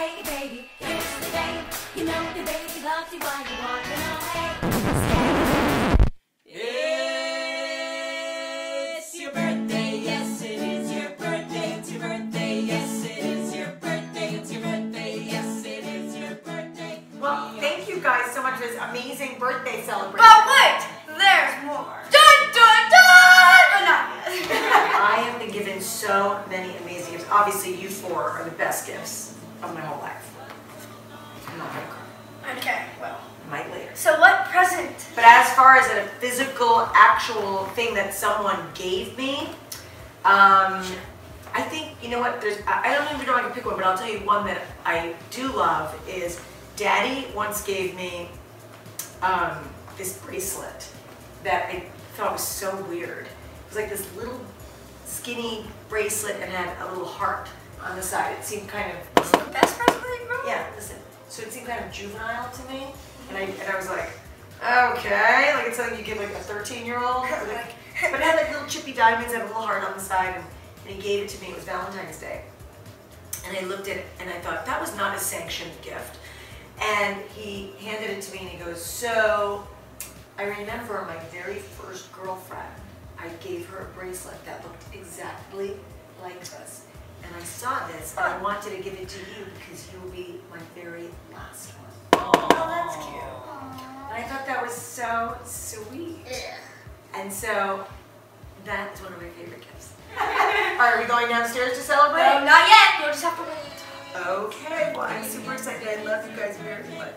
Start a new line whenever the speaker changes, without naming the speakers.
hey baby, it's the day. You know the baby loves you while you're walking away.
It's your birthday, yes it is your birthday, it's your birthday, yes it is your birthday, it's your birthday, yes it is your birthday.
Well, thank you guys so much for this amazing birthday celebration.
But wait, there's more. Dun dun dun! Oh, not yet.
I have been given so many amazing gifts. Obviously, you four are the best gifts of my whole life. I'm not gonna cry.
okay, well.
I might later.
So what present?
But as far as a physical, actual thing that someone gave me, um, I think you know what. There's I don't even know if I can pick one, but I'll tell you one that I do love is Daddy once gave me um, this bracelet that I thought was so weird. It was like this little skinny bracelet and had a little heart on the side. It seemed kind of
It's the best that you brought?
yeah, listen. So it seemed kind of juvenile to me, and I and I was like, okay, like it's something you give like a 13 year old. Like, but it had like little chippy diamonds and a little heart on the side, and, and he gave it to me. It was Valentine's Day, and I looked at it and I thought that was not a sanctioned gift. And he handed it to me and he goes, so I remember my very first girlfriend. I gave her a bracelet that looked exactly like this. And I saw this and I wanted to give it to you because you will be my very last one.
Oh, that's cute.
And I thought that was so sweet. Yeah. And so that is one of my favorite gifts. Are we going downstairs to celebrate?
No, not yet. You'll just have to wait.
Okay, well, I'm super excited. I love you guys very much.